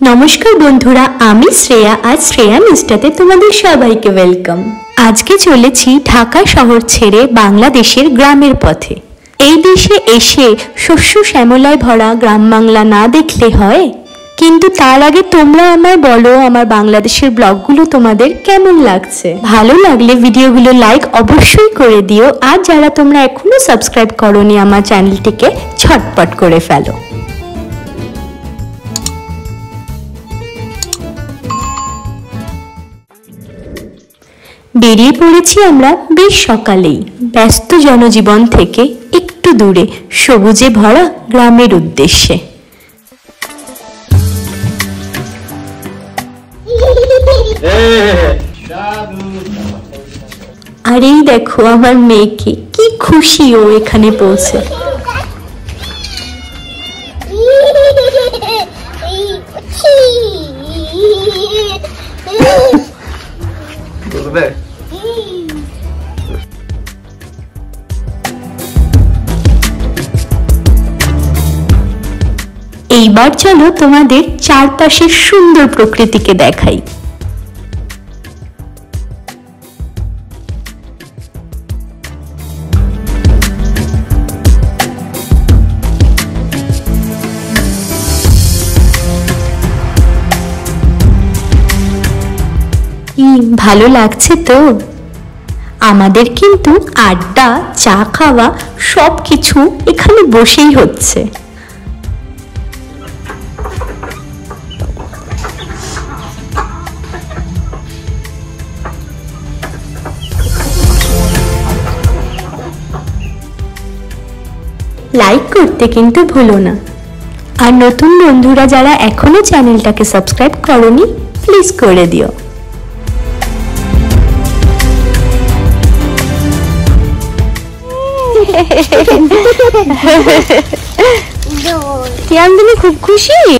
নমস্কার বন্ধুরা, আমি শ্রেয়া, আজ শ্রেয়া মিস্টাতে তোমাদের সবাইকে ওয়েলকাম আজকে চলেছি ঢাকা শহর ছেড়ে বাংলাদেশের গ্রামের পথে। এই দেশে এসে শস্য শ্যামলায় ভরা গ্রাম বাংলা না দেখলে হয়? কিন্তু তার আগে তোমরা আমায় বলো, আমার বাংলাদেশের ব্লগগুলো তোমাদের কেমন লাগছে? ভালো লাগলে ভিডিওগুলো লাইক অবশ্যই করে দিও, আর যারা তোমরা এখনও সাবস্ক্রাইব করনি আমার চ্যানেলটিকে ছটপট করে ফেলো। বেরিয়ে পড়েছি আমরা বেশ সকালেই। ব্যস্ত জনজীবন থেকে একটু দূরে সবুজে ভরা গ্রামের উদ্দেশ্যে। আর এই দেখো আমার মেয়েকে কি খুশি ও এখানে পৌঁছে। বুঝবে এইবার চলো তোমাদের চারপাশের সুন্দর প্রকৃতিকে দেখাই। ভালো লাগছে তো? আমাদের কিন্তু আড্ডা, চা খাওয়া সব কিছু এখানে বসেই হচ্ছে। লাইক করতে কিন্তু ভুলো না। আর নতুন বন্ধুরা যারা এখনও চ্যানেলটাকে সাবস্ক্রাইব করনি প্লিজ করে দিও। তিয়ামদিনি খুব খুশি?